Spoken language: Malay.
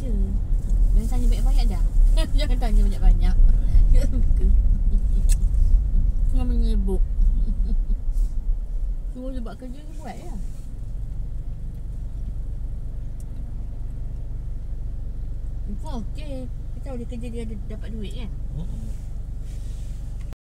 je. Jangan tanya banyak-banyak dah. Jangan tanya banyak-banyak. Tengah menyebuk. Semua sebab kerja ni buat ya. Itu okey Kita boleh kerja dia ada, dapat duit kan ya? oh.